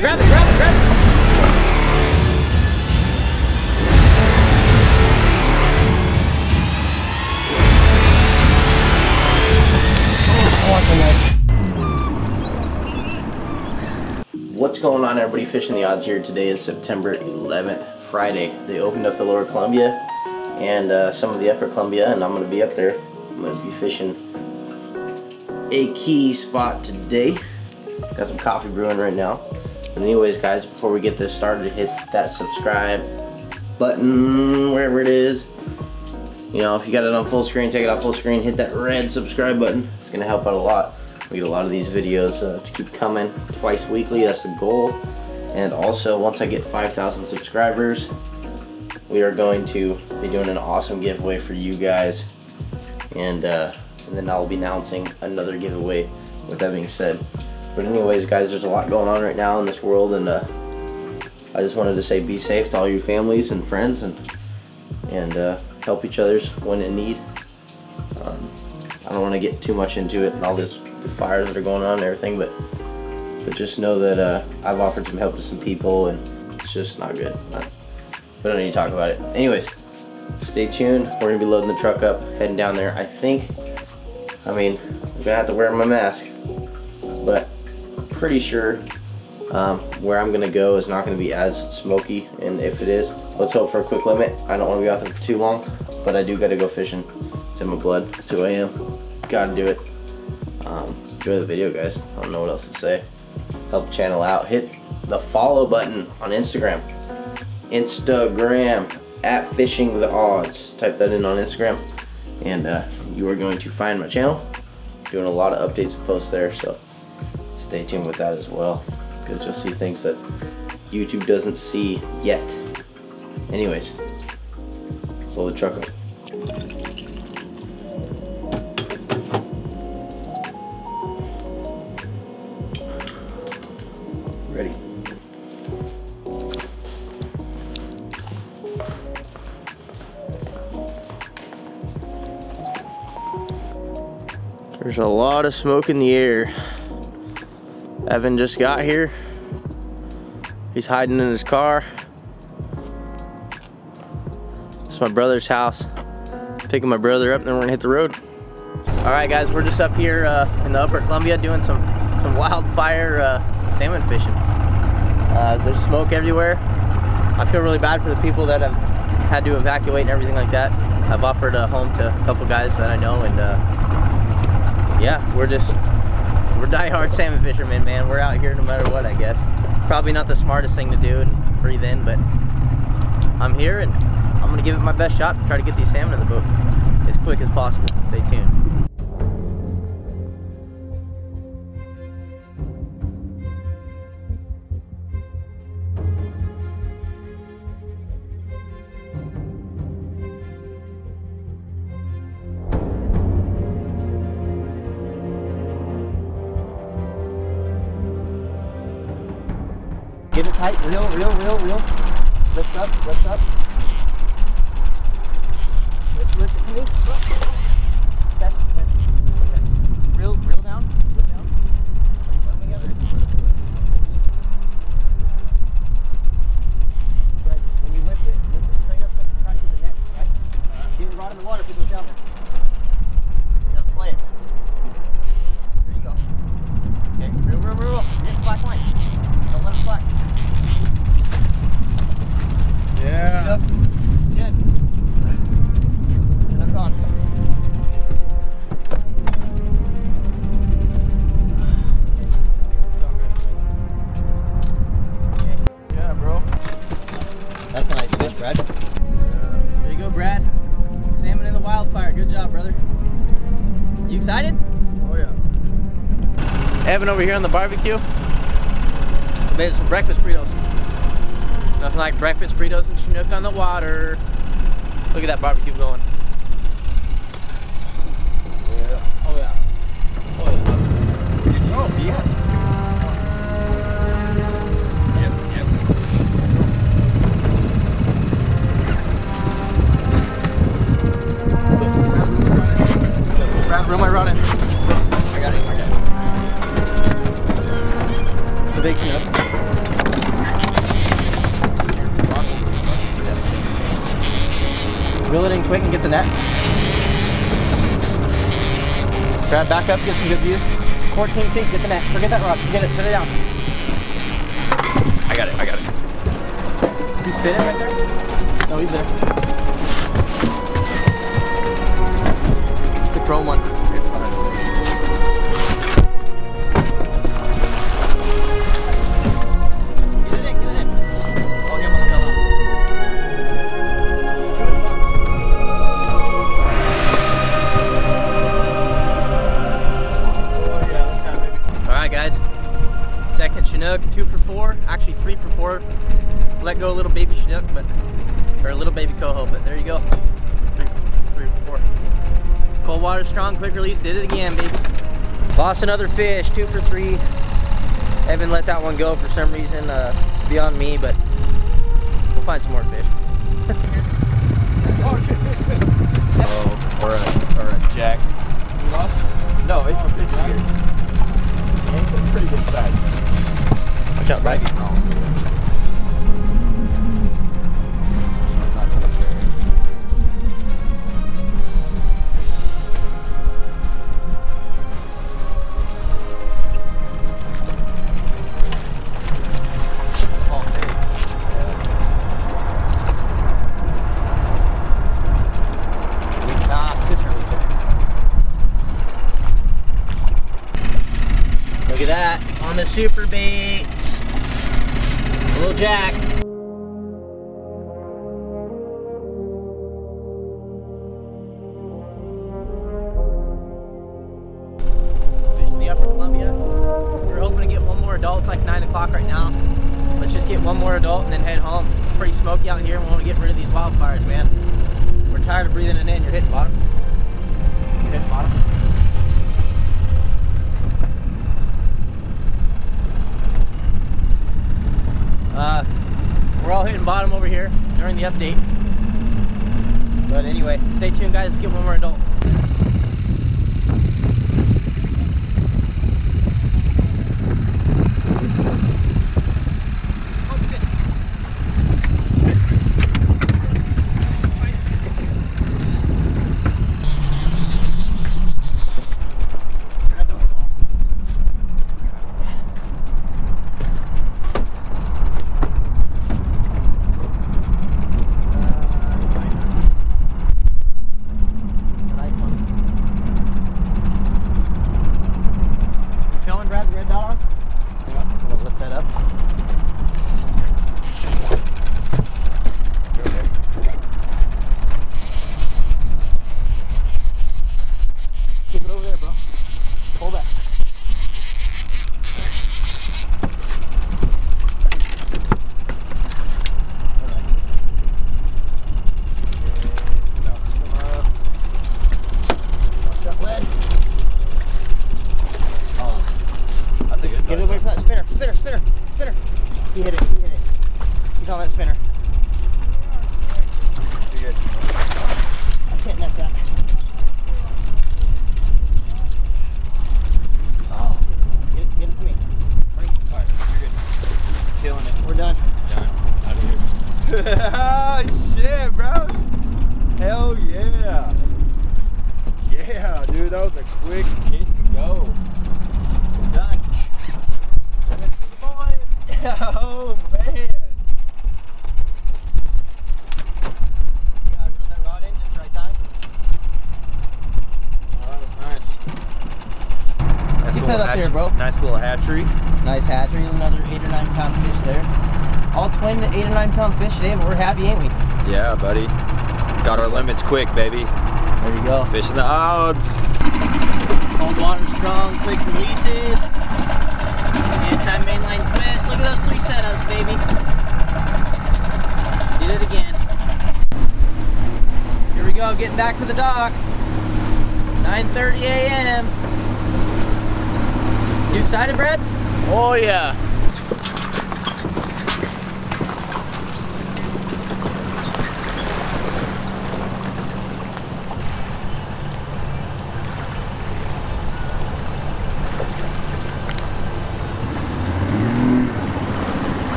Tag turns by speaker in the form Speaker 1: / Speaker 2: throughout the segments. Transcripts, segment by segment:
Speaker 1: Grab it, grab it, grab it. What's going on everybody? Fishing the Odds here. Today is September 11th, Friday. They opened up the Lower Columbia and uh, some of the Upper Columbia and I'm going to be up there. I'm going to be fishing a key spot today. Got some coffee brewing right now. But anyways guys, before we get this started, hit that subscribe button wherever it is. You know, if you got it on full screen, take it off full screen, hit that red subscribe button. It's to help out a lot. We get a lot of these videos uh, to keep coming twice weekly. That's the goal. And also, once I get 5,000 subscribers, we are going to be doing an awesome giveaway for you guys. And, uh, and then I'll be announcing another giveaway with that being said. But anyways, guys, there's a lot going on right now in this world. And uh, I just wanted to say be safe to all your families and friends and, and uh, help each other's when in need. Um, I don't want to get too much into it and all this the fires that are going on and everything, but but just know that uh, I've offered some help to some people and it's just not good. Not, we don't need to talk about it. Anyways, stay tuned. We're gonna be loading the truck up, heading down there. I think, I mean, I'm gonna have to wear my mask, but pretty sure um, where I'm gonna go is not gonna be as smoky. And if it is, let's hope for a quick limit. I don't want to be out there for too long, but I do gotta go fishing. It's in my blood. It's who I am. Gotta do it. Um, enjoy the video, guys. I don't know what else to say. Help channel out. Hit the follow button on Instagram. Instagram at Fishing the Odds. Type that in on Instagram, and uh, you are going to find my channel. Doing a lot of updates and posts there, so stay tuned with that as well, because you'll see things that YouTube doesn't see yet. Anyways, fill the truck up. Ready. There's a lot of smoke in the air. Evan just got here. He's hiding in his car. It's my brother's house. Picking my brother up, then we're gonna hit the road. All right, guys, we're just up here uh, in the Upper Columbia doing some some wildfire uh, salmon fishing. Uh, there's smoke everywhere. I feel really bad for the people that have had to evacuate and everything like that. I've offered a home to a couple guys that I know, and uh, yeah, we're just we're diehard salmon fishermen, man. We're out here no matter what, I guess. Probably not the smartest thing to do and breathe in, but I'm here and I'm gonna give it my best shot to try to get these salmon in the boat as quick as possible. Stay tuned. Tight, reel, reel, reel, reel. Lift up, lift up. Lift, lift it brother. You excited?
Speaker 2: Oh yeah.
Speaker 1: Evan over here on the barbecue. Made some breakfast burritos. Nothing like breakfast burritos and Chinook on the water. Look at that barbecue going. Grab back up, get some good views. 14 feet, get the net. Forget that rod. Forget it. Set it down.
Speaker 2: I got it. I got it.
Speaker 1: You spin it right there? No, he's there. The chrome one. Water strong, quick release. Did it again, baby. Lost another fish, two for three. Evan let that one go for some reason. Uh, it's beyond me, but we'll find some more fish.
Speaker 2: Oh shit. Fish, fish. Oh, or a or a jack. You lost it? No, it's a jack. It's a pretty good size.
Speaker 1: Watch out, right? Jack. Fish the upper Columbia. We're hoping to get one more adult. It's like 9 o'clock right now. Let's just get one more adult and then head home. It's pretty smoky out here and we want to get rid of these wildfires, man. We're tired of breathing it in. You're hitting bottom. You're hitting bottom. Uh, we're all hitting bottom over here during the update. But anyway, stay tuned, guys. Let's get one more adult. You feeling Brad the red dot on? Yeah. I'm gonna lift that up. Keep it over there, bro. Hold that. Watch that lead.
Speaker 2: That's a good
Speaker 1: Get away from that spinner. Spinner. He hit it, he hit it. He's on that spinner.
Speaker 2: You're good.
Speaker 1: I can't net that. Oh, get it, get it to me.
Speaker 2: Alright, you're good. Killing it.
Speaker 1: We're done.
Speaker 2: Done. Out of here. Ah, shit, bro. Hell yeah. Yeah, dude, that was a quick hit go.
Speaker 1: We're done. Send it to the boys.
Speaker 2: Oh, man.
Speaker 1: You gotta reel that rod in just the right
Speaker 2: Oh, nice.
Speaker 1: Nice Keep that up here, bro.
Speaker 2: Nice little hatchery.
Speaker 1: Nice hatchery, another eight or nine pound fish there. All twin eight or nine pound fish today, but we're happy, ain't we?
Speaker 2: Yeah, buddy. Got our limits quick, baby.
Speaker 1: There you go.
Speaker 2: Fishing the odds.
Speaker 1: Cold water strong, quick releases. At those three setups, baby. Did it again. Here we go, getting back to the dock. 9:30 a.m. You excited, Brad?
Speaker 2: Oh, yeah.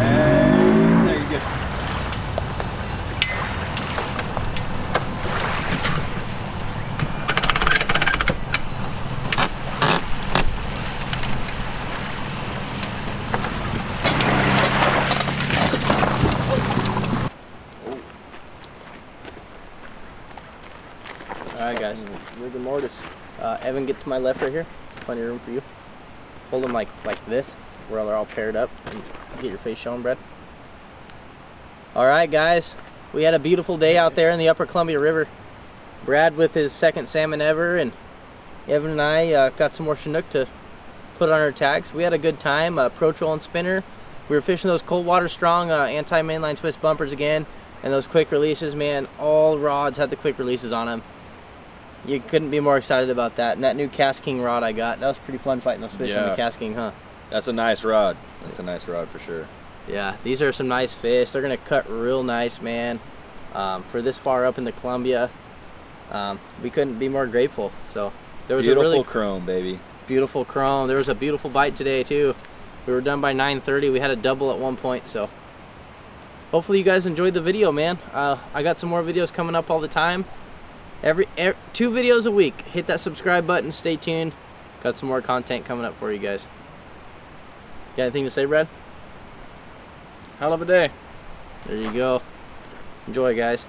Speaker 2: Hey, there you go.
Speaker 1: guys. Rigor mortis. Uh, Evan, get to my left right here. Plenty of room for you. Hold them like like this, where they're all paired up, and get your face shown, Brad. All right, guys. We had a beautiful day out there in the Upper Columbia River. Brad with his second salmon ever, and Evan and I uh, got some more Chinook to put on our tags. We had a good time. Uh, Pro Trolling spinner. We were fishing those cold water strong uh, anti-mainline twist bumpers again, and those quick releases. Man, all rods had the quick releases on them. You couldn't be more excited about that. And that new KastKing rod I got, that was pretty fun fighting those fish on
Speaker 3: Yeah.
Speaker 1: the KastKing, huh?
Speaker 3: That's a nice rod. That's a nice rod for sure.
Speaker 1: Yeah, these are some nice fish. They're gonna cut real nice, man. Um, for this far up in the Columbia, um, we couldn't be more grateful. So there was
Speaker 3: Beautiful
Speaker 1: a really
Speaker 3: chrome, baby.
Speaker 1: beautiful chrome. There was a beautiful bite today too. We were done by 9:30. We had a double at one point, so hopefully you guys enjoyed the video, man. Uh, I got some more videos coming up all the time. Every, er, two videos a week. Hit that subscribe button. Stay tuned. Got some more content coming up for you guys. Got anything to say, Brad?
Speaker 3: Hell of a day.
Speaker 1: There you go. Enjoy, guys.